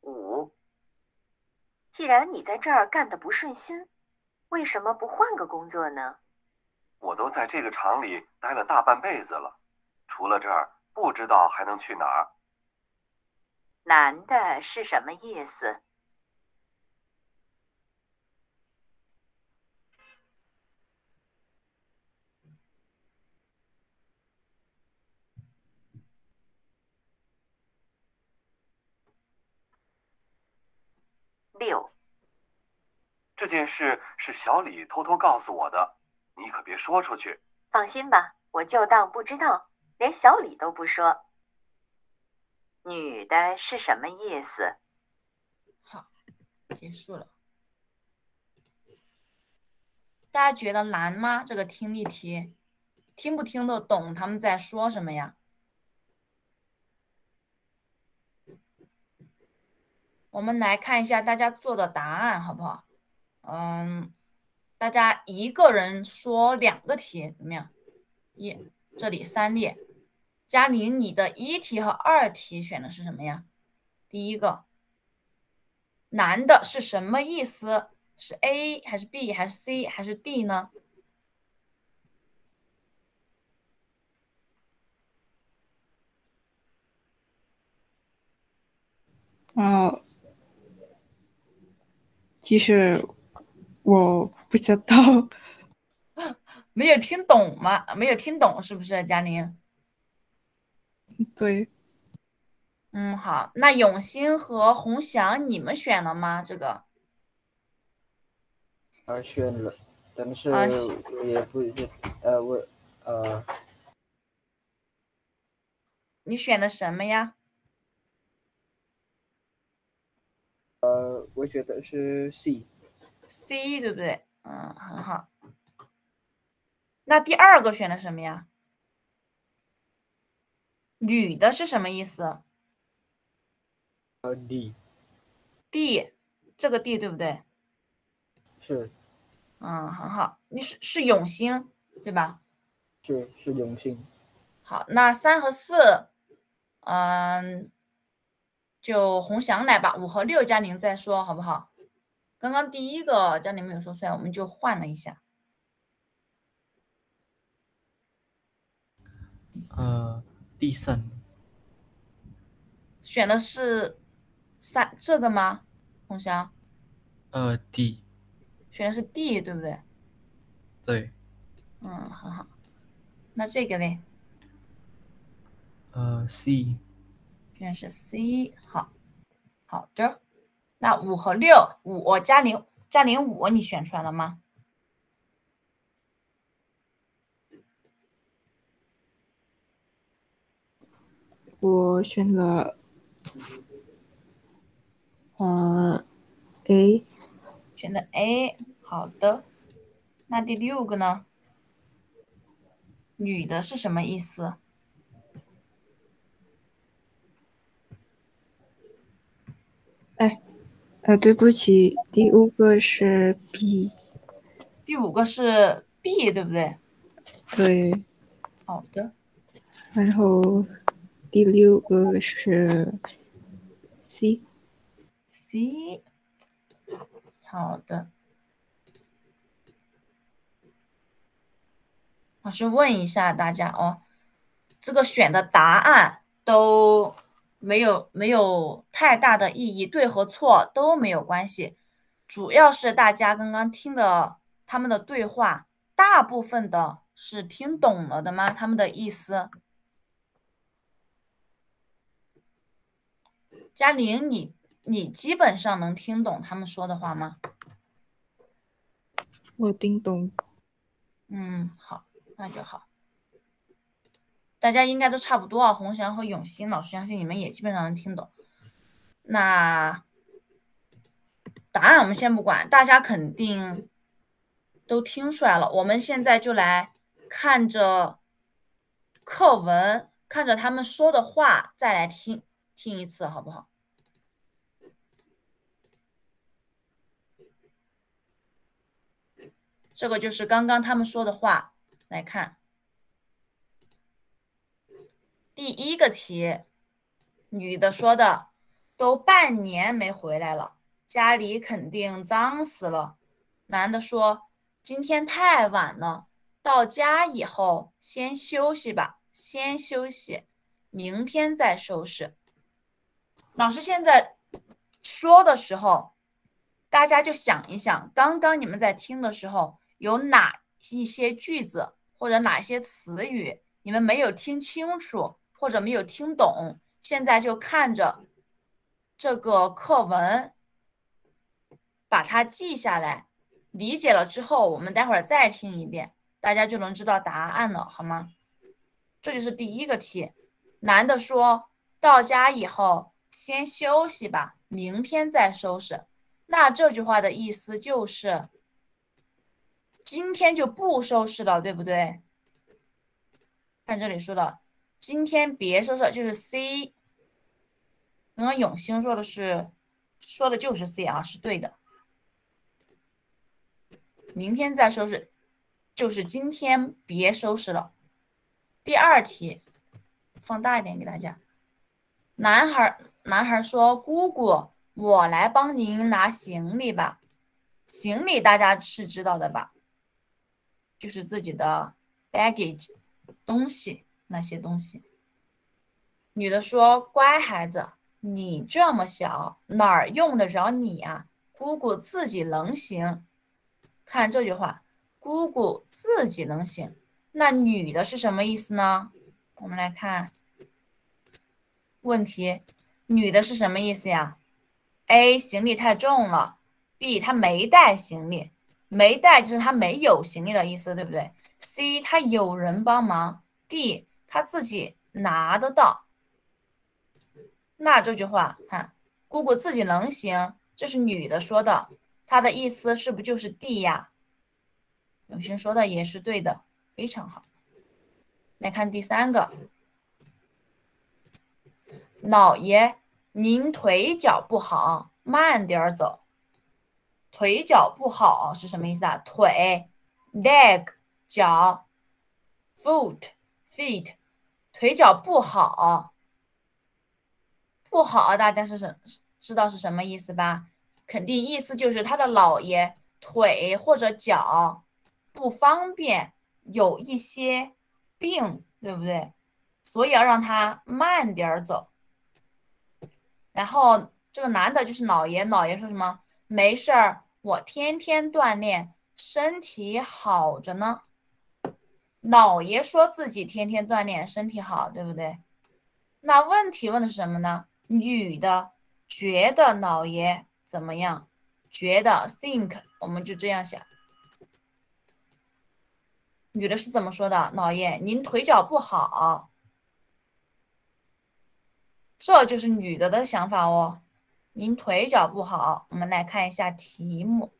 Speaker 6: 五，既然你在这儿干的不顺心，为什么不换个工作呢？
Speaker 5: 我都在这个厂里待了大半辈子了，除了这儿，不知道还能去哪儿。
Speaker 6: 男的是什么意思？六，
Speaker 5: 这件事是小李偷偷告诉我的，你可别说出去。
Speaker 6: 放心吧，我就当不知道，连小李都不说。女的是什么意思？
Speaker 2: 好，结束了。大家觉得难吗？这个听力题，听不听得懂他们在说什么呀？我们来看一下大家做的答案，好不好？嗯，大家一个人说两个题，怎么样？一，这里三列。嘉玲，你的一题和二题选的是什么呀？第一个，男的是什么意思？是 A 还是 B 还是 C 还是 D 呢？
Speaker 4: 啊，其实我不知道，
Speaker 2: 没有听懂吗？没有听懂是不是，嘉玲？
Speaker 4: 对，
Speaker 2: 嗯，好，那永兴和洪翔，你们选了吗？这个
Speaker 1: 啊，选了，但是也不是，呃，我呃，
Speaker 2: 你选的什么呀？
Speaker 1: 呃，我觉得是 C，
Speaker 2: C 对不对？嗯，很好。那第二个选的什么呀？女的是什么意思
Speaker 1: 呃
Speaker 2: D？D，这个 D 对不对？
Speaker 1: 是
Speaker 2: 嗯，很好。你是是永兴对吧？
Speaker 1: 是是永兴，
Speaker 2: 好，那三和四，嗯，就红翔来吧。五和六嘉宁再说好不好？刚刚第一个嘉宁没有说出来，我们就换了一下。
Speaker 3: 呃，第三，
Speaker 2: 选的是三这个吗？洪翔
Speaker 3: 呃，D，
Speaker 2: 选的是 D 对不对？
Speaker 3: 对，
Speaker 2: 嗯，很好。那这个呢，
Speaker 3: 呃，C，
Speaker 2: 选的是 C。好，好的。那五和六，五加零加零五，你选出来了吗？
Speaker 4: 我选了，呃，A，
Speaker 2: 选的 A。好的。那第六个呢？女的是什么意思？
Speaker 4: 呃，对不起，第五个是 B，
Speaker 2: 第五个是 B，对不对？
Speaker 4: 对，
Speaker 2: 好的，
Speaker 4: 然后第六个是
Speaker 2: C，C，好的。老师问一下大家哦，这个选的答案都没有没有太大的意义，对和错都没有关系，主要是大家刚刚听的他们的对话，大部分的是听懂了的吗？他们的意思。嘉玲，你你基本上能听懂他们说的话吗？
Speaker 4: 我听懂。
Speaker 2: 嗯，好，那就好。大家应该都差不多啊。红翔和永新老师相信你们也基本上能听懂。那答案我们先不管，大家肯定都听出来了。我们现在就来看着课文，看着他们说的话，再来听听一次，好不好？这个就是刚刚他们说的话，来看第一个题，女的说的，都半年没回来了，家里肯定脏死了。男的说，今天太晚了，到家以后先休息吧，先休息，明天再收拾。老师现在说的时候，大家就想一想，刚刚你们在听的时候。有哪一些句子或者哪些词语你们没有听清楚或者没有听懂？现在就看着这个课文，把它记下来。理解了之后，我们待会儿再听一遍，大家就能知道答案了，好吗？这就是第一个题。男的说到家以后先休息吧，明天再收拾。那这句话的意思就是。今天就不收拾了，对不对？看这里说的，今天别收拾，就是 C。刚刚永兴说的是，说的就是 C 啊，是对的。明天再收拾，就是今天别收拾了。第二题，放大一点给大家。男孩，男孩说：“姑姑，我来帮您拿行李吧。”行李大家是知道的吧？就是自己的 baggage 东西那些东西。女的说：“乖孩子，你这么小，哪儿用得着你呀？姑姑自己能行。”看这句话，“姑姑自己能行”，那女的是什么意思呢？我们来看问题，女的是什么意思呀？A 行李太重了，B 她没带行李。没带就是她没有行李的意思，对不对？C 她有人帮忙，D 他自己拿得到。那这句话看，姑姑自己能行，这是女的说的，她的意思是不就是 D 呀？永新说的也是对的，非常好。来看第三个，老爷，您腿脚不好，慢点走。腿脚不好是什么意思啊？腿，leg，脚，foot，feet，腿脚不好，不好，大家是什知道是什么意思吧？肯定意思就是他的姥爷腿或者脚不方便，有一些病，对不对？所以要让他慢点走。然后这个男的就是姥爷，姥爷说什么？没事儿。我天天锻炼，身体好着呢。老爷说自己天天锻炼，身体好，对不对？那问题问的是什么呢？女的觉得老爷怎么样？觉得 think，我们就这样想。女的是怎么说的？老爷，您腿脚不好，这就是女的的想法哦。您腿脚不好，我们来看一下题目。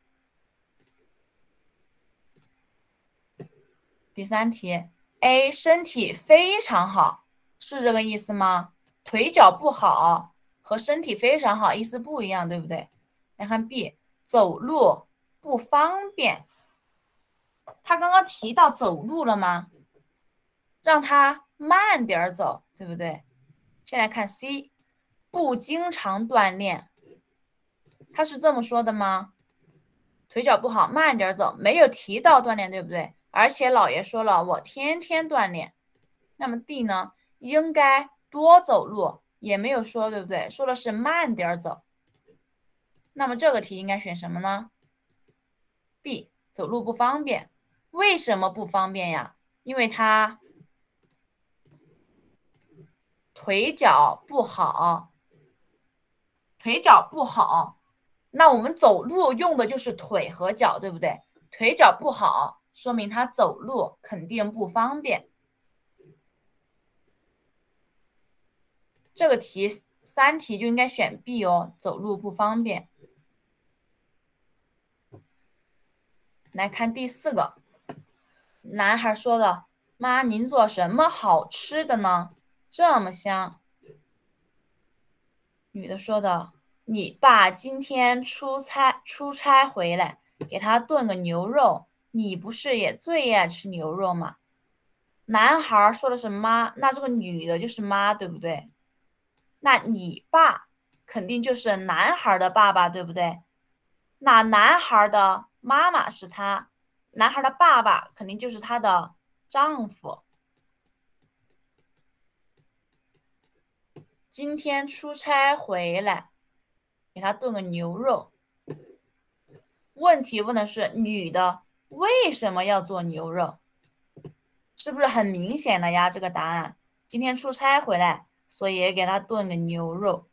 Speaker 2: 第三题，A 身体非常好，是这个意思吗？腿脚不好和身体非常好意思不一样，对不对来看 B，走路不方便。他刚刚提到走路了吗？让他慢点儿走，对不对？先来看 C，不经常锻炼。他是这么说的吗？腿脚不好，慢点走，没有提到锻炼，对不对？而且老爷说了，我天天锻炼。那么 D 呢？应该多走路，也没有说，对不对？说的是慢点走。那么这个题应该选什么呢？B，走路不方便。为什么不方便呀？因为他腿脚不好，腿脚不好。那我们走路用的就是腿和脚，对不对？腿脚不好，说明他走路肯定不方便。这个题三题就应该选 B 哦，走路不方便。来看第四个，男孩说的：“妈，您做什么好吃的呢？这么香。”女的说的。你爸今天出差出差回来，给他炖个牛肉。你不是也最爱吃牛肉吗？男孩说的是妈，那这个女的就是妈，对不对？那你爸肯定就是男孩的爸爸，对不对？那男孩的妈妈是他，男孩的爸爸肯定就是他的丈夫。今天出差回来。给他炖个牛肉。问题问的是女的为什么要做牛肉？是不是很明显了呀？这个答案，今天出差回来，所以给他炖个牛肉。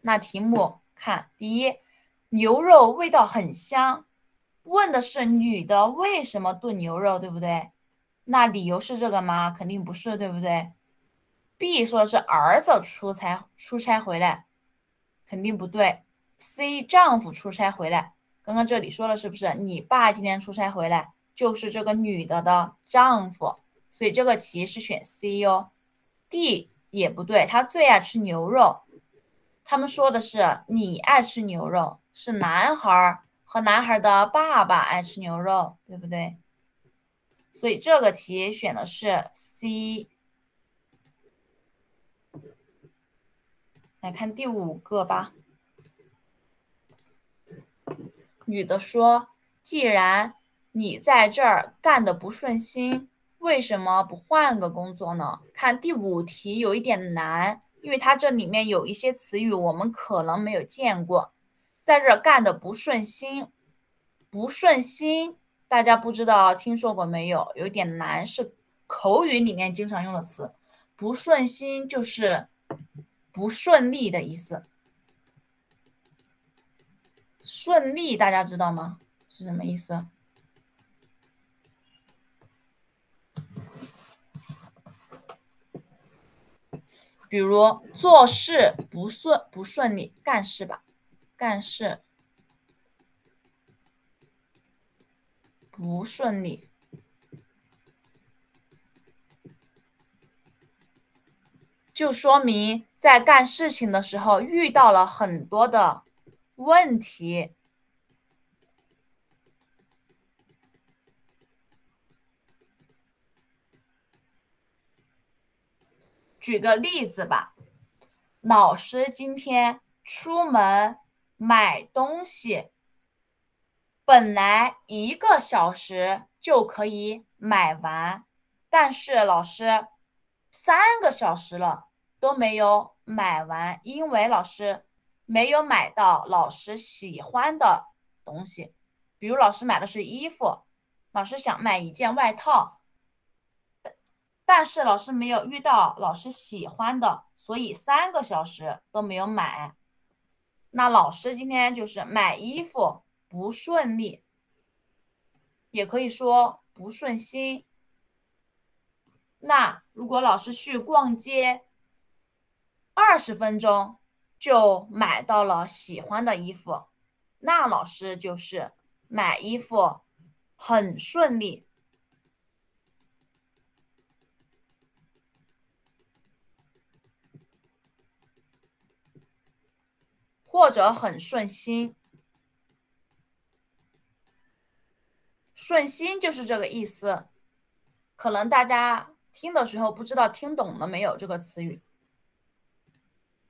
Speaker 2: 那题目看，第一，牛肉味道很香。问的是女的为什么炖牛肉，对不对？那理由是这个吗？肯定不是，对不对？B 说的是儿子出差出差回来，肯定不对。C 丈夫出差回来，刚刚这里说了是不是？你爸今天出差回来，就是这个女的的丈夫，所以这个题是选 C 哟。D 也不对，他最爱吃牛肉。他们说的是你爱吃牛肉，是男孩和男孩的爸爸爱吃牛肉，对不对？所以这个题选的是 C。来看第五个吧。女的说：“既然你在这儿干的不顺心，为什么不换个工作呢？”看第五题有一点难，因为它这里面有一些词语我们可能没有见过。在这儿干的不顺心，不顺心，大家不知道听说过没有？有点难，是口语里面经常用的词。不顺心就是。不顺利的意思，顺利大家知道吗？是什么意思？比如做事不顺不顺利，干事吧，干事不顺利。就说明在干事情的时候遇到了很多的问题。举个例子吧，老师今天出门买东西，本来一个小时就可以买完，但是老师三个小时了。都没有买完，因为老师没有买到老师喜欢的东西。比如老师买的是衣服，老师想买一件外套，但是老师没有遇到老师喜欢的，所以三个小时都没有买。那老师今天就是买衣服不顺利，也可以说不顺心。那如果老师去逛街，二十分钟就买到了喜欢的衣服，那老师就是买衣服很顺利。或者很顺心。顺心就是这个意思，可能大家听的时候不知道听懂了没有这个词语。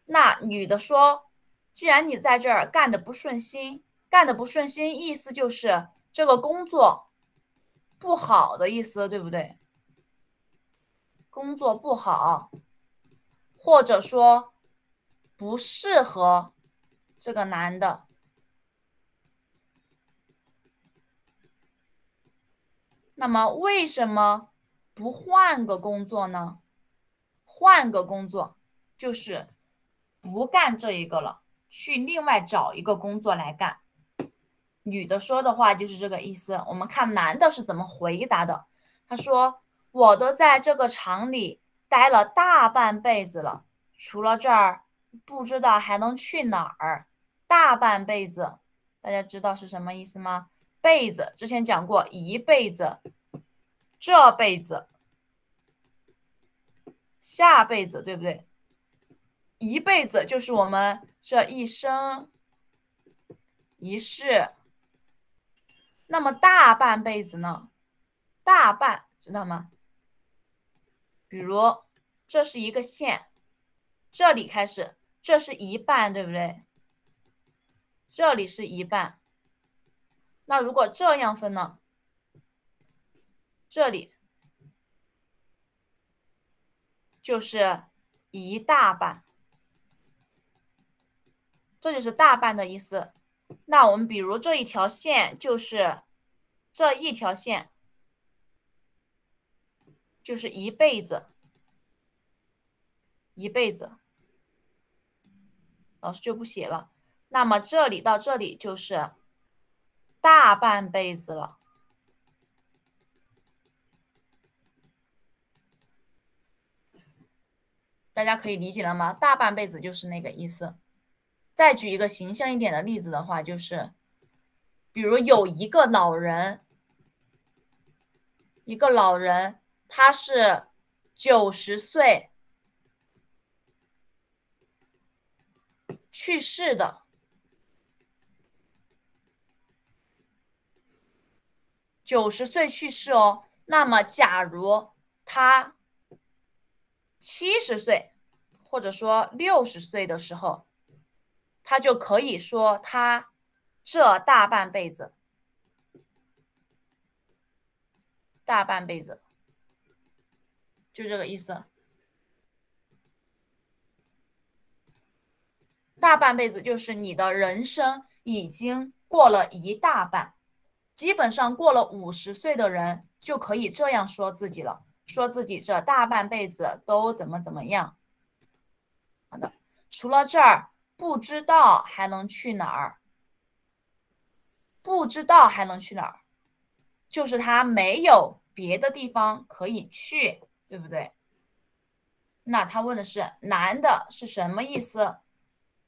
Speaker 2: 那女的说：“既然你在这儿干的不顺心，干的不顺心，意思就是这个工作不好的意思，对不对？工作不好，或者说不适合这个男的。”那么为什么不换个工作呢？换个工作就是不干这一个了，去另外找一个工作来干。女的说的话就是这个意思。我们看男的是怎么回答的。他说：“我都在这个厂里待了大半辈子了，除了这儿，不知道还能去哪儿。大半辈子，大家知道是什么意思吗？”辈子之前讲过，一辈子，这辈子，下辈子，对不对？一辈子就是我们这一生一世。那么大半辈子呢？大半知道吗？比如这是一个线，这里开始，这是一半，对不对？这里是一半。那如果这样分呢？这里就是一大半，这就是大半的意思。那我们比如这一条线就是这一条线，就是一辈子，一辈子，老师就不写了。那么这里到这里就是。大半辈子了，大家可以理解了吗？大半辈子就是那个意思。再举一个形象一点的例子的话，就是，比如有一个老人，一个老人他是九十岁去世的。九十岁去世哦，那么假如他七十岁，或者说六十岁的时候，他就可以说他这大半辈子，大半辈子，就这个意思。大半辈子就是你的人生已经过了一大半。基本上过了五十岁的人就可以这样说自己了，说自己这大半辈子都怎么怎么样。好的，除了这儿，不知道还能去哪儿？不知道还能去哪儿？就是他没有别的地方可以去，对不对？那他问的是男的是什么意思？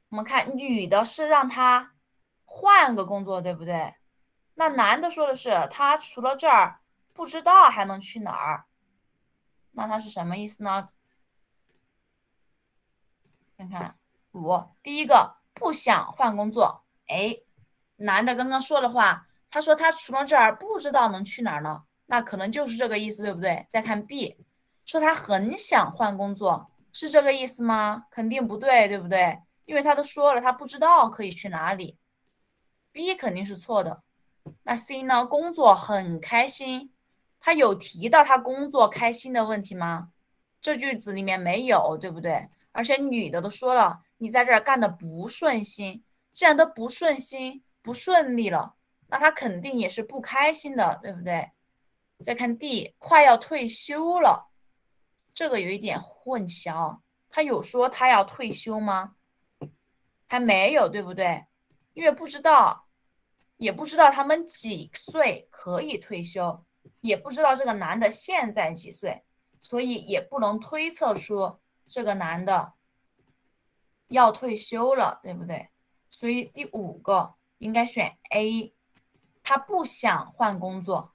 Speaker 2: 我们看女的是让他换个工作，对不对？那男的说的是，他除了这儿不知道还能去哪儿，那他是什么意思呢？看看五，第一个不想换工作，哎，男的刚刚说的话，他说他除了这儿不知道能去哪儿了，那可能就是这个意思，对不对？再看 B，说他很想换工作，是这个意思吗？肯定不对，对不对？因为他都说了，他不知道可以去哪里，B 肯定是错的。那 C 呢？工作很开心，他有提到他工作开心的问题吗？这句子里面没有，对不对？而且女的都说了，你在这儿干的不顺心，既然都不顺心、不顺利了，那他肯定也是不开心的，对不对？再看 D，快要退休了，这个有一点混淆，他有说他要退休吗？还没有，对不对？因为不知道。也不知道他们几岁可以退休，也不知道这个男的现在几岁，所以也不能推测出这个男的要退休了，对不对？所以第五个应该选 A，他不想换工作，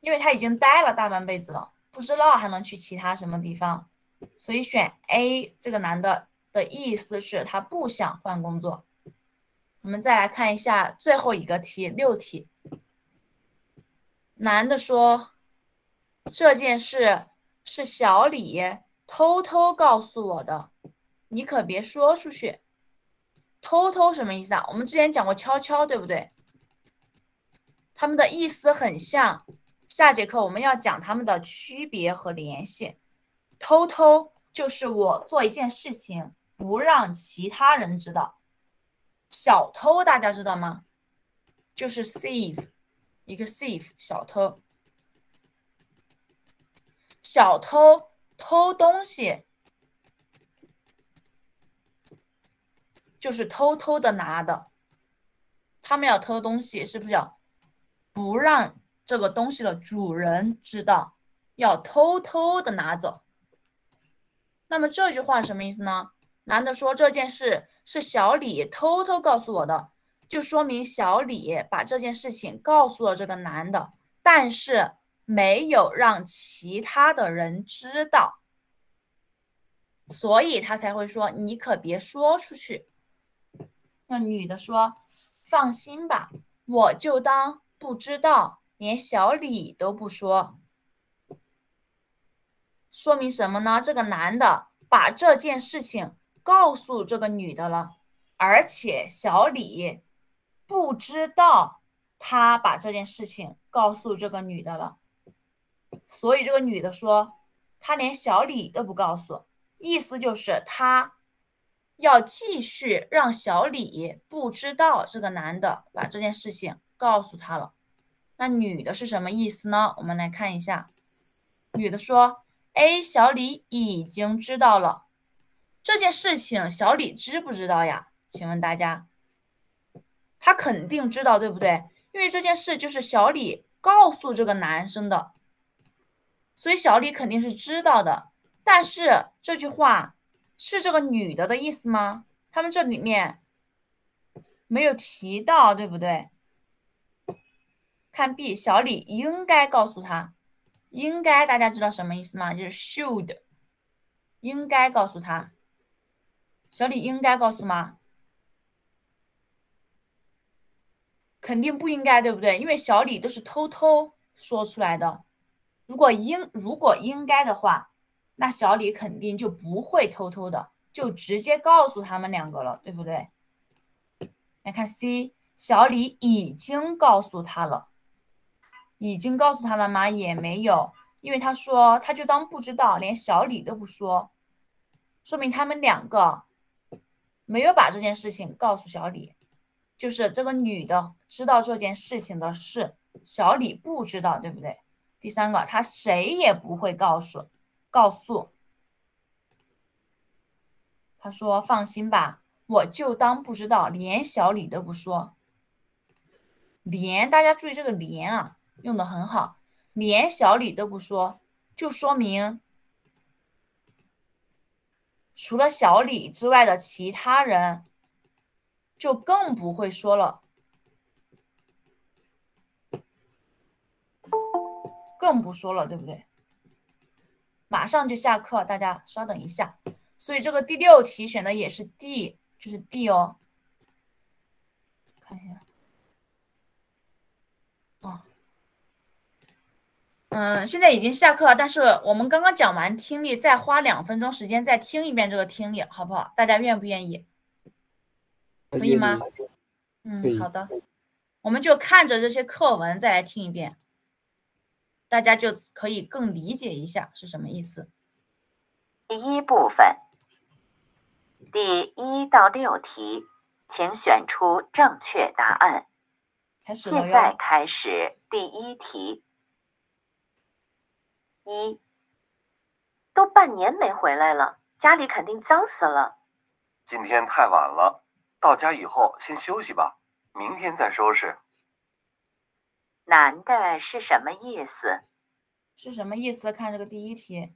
Speaker 2: 因为他已经待了大半辈子了，不知道还能去其他什么地方，所以选 A，这个男的的意思是他不想换工作。我们再来看一下最后一个题，六题。男的说：“这件事是小李偷偷告诉我的，你可别说出去。”偷偷什么意思啊？我们之前讲过悄悄，对不对？他们的意思很像。下节课我们要讲他们的区别和联系。偷偷就是我做一件事情不让其他人知道。小偷大家知道吗？就是 thief，一个 thief 小偷。小偷偷东西。就是偷偷的拿的，他们要偷东西，是不是要不让这个东西的主人知道，要偷偷的拿走？那么这句话什么意思呢？男的说这件事是小李偷偷告诉我的，就说明小李把这件事情告诉了这个男的，但是没有让其他的人知道，所以他才会说你可别说出去。那女的说：“放心吧，我就当不知道，连小李都不说。”说明什么呢？这个男的把这件事情告诉这个女的了，而且小李不知道他把这件事情告诉这个女的了，所以这个女的说：“她连小李都不告诉。”意思就是她。要继续让小李不知道这个男的把这件事情告诉他了，那女的是什么意思呢？我们来看一下，女的说：“A 小李已经知道了这件事情，小李知不知道呀？请问大家，他肯定知道，对不对？因为这件事就是小李告诉这个男生的，所以小李肯定是知道的。但是这句话。”是这个女的的意思吗？他们这里面没有提到，对不对？看 B，小李应该告诉他，应该大家知道什么意思吗？就是 should，应该告诉他。小李应该告诉吗？肯定不应该，对不对？因为小李都是偷偷说出来的。如果应如果应该的话。那小李肯定就不会偷偷的，就直接告诉他们两个了，对不对？来看 C，小李已经告诉他了，已经告诉他了吗？也没有，因为他说他就当不知道，连小李都不说，说明他们两个没有把这件事情告诉小李，就是这个女的知道这件事情的事，小李不知道，对不对？第三个，他谁也不会告诉。告诉他说：“放心吧，我就当不知道，连小李都不说。连大家注意这个‘连’啊，用的很好，连小李都不说，就说明除了小李之外的其他人就更不会说了，更不说了，对不对？”马上就下课，大家稍等一下。所以这个第六题选的也是 D，就是 D 哦。看一下，哦，嗯，现在已经下课，但是我们刚刚讲完听力，再花两分钟时间再听一遍这个听力，好不好？大家愿不愿意？可以吗？嗯，好的。我们就看着这些课文再来听一遍。大家就可以更理解一下是什么意思。
Speaker 6: 第一部分，第一到六题，请选出正确答案。
Speaker 2: 开始
Speaker 6: 现在开始第一题。一，都半年没回来了，家里肯定脏死了。
Speaker 7: 今天太晚了，到家以后先休息吧，明天再收拾。
Speaker 6: 男的是什么意思？
Speaker 2: 是什么意思？看这个第一题，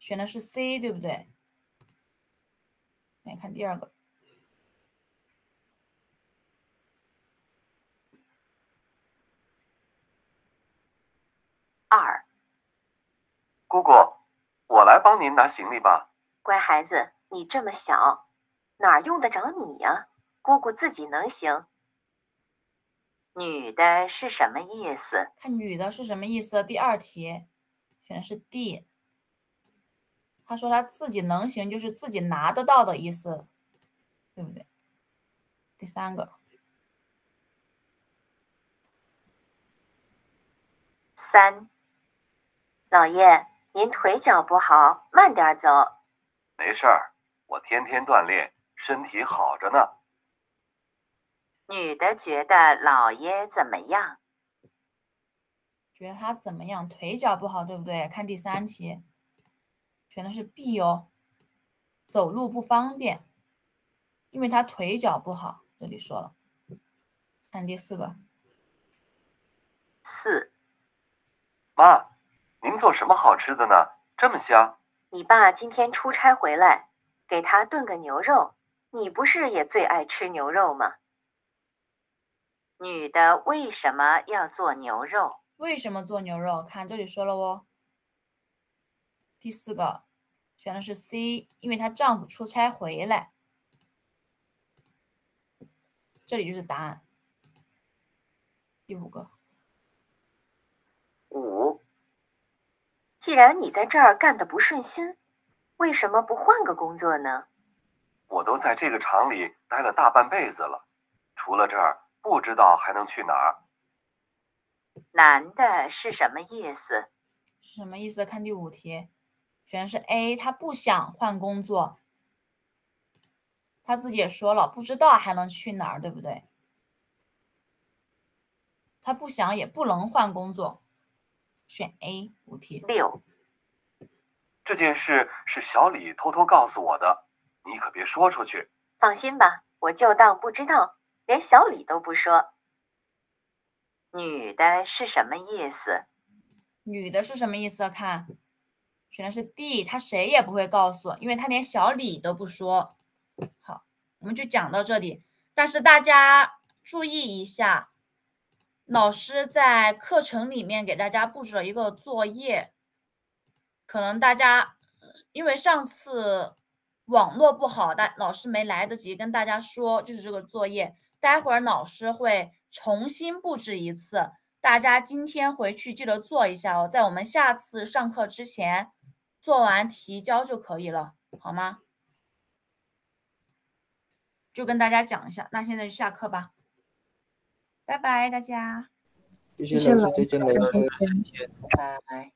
Speaker 2: 选的是 C，对不对？来看第二个。
Speaker 6: 二，
Speaker 7: 姑姑，我来帮您拿行李吧。
Speaker 6: 乖孩子，你这么小，哪儿用得着你呀？姑姑自己能行。女的是什么意思？
Speaker 2: 看女的是什么意思？第二题选的是 D。他说他自己能行，就是自己拿得到的意思，对不对？第三个
Speaker 6: 三。老爷，您腿脚不好，慢点走。
Speaker 7: 没事儿，我天天锻炼，身体好着呢。
Speaker 6: 女的觉得老爷怎么样？
Speaker 2: 觉得他怎么样？腿脚不好，对不对？看第三题，选的是 B 哦，走路不方便，因为他腿脚不好。这里说了，看第四个，
Speaker 6: 四。
Speaker 7: 妈，您做什么好吃的呢？这么香。
Speaker 6: 你爸今天出差回来，给他炖个牛肉。你不是也最爱吃牛肉吗？女的为什么要做牛肉？
Speaker 2: 为什么做牛肉？看这里说了哦。第四个选的是 C，因为她丈夫出差回来。这里就是答案。第五个。
Speaker 6: 五。既然你在这儿干的不顺心，为什么不换个工作呢？
Speaker 7: 我都在这个厂里待了大半辈子了，除了这儿。不知道还能去哪儿？
Speaker 6: 男的是什么意思？
Speaker 2: 是什么意思？看第五题，选的是 A，他不想换工作。他自己也说了，不知道还能去哪儿，对不对？他不想也不能换工作，选 A 五题。
Speaker 6: 六。
Speaker 7: 这件事是小李偷偷告诉我的，你可别说出去。
Speaker 6: 放心吧，我就当不知道。连小李都不说，女的是什么意思？
Speaker 2: 女的是什么意思？看，选的是 D，他谁也不会告诉，因为他连小李都不说。好，我们就讲到这里。但是大家注意一下，老师在课程里面给大家布置了一个作业，可能大家因为上次网络不好，但老师没来得及跟大家说，就是这个作业。待会儿老师会重新布置一次，大家今天回去记得做一下哦，在我们下次上课之前做完提交就可以了，好吗？就跟大家讲一下，那现在就下课吧，拜拜大家，
Speaker 1: 谢谢老师，再见，
Speaker 3: 再见，
Speaker 2: 拜拜。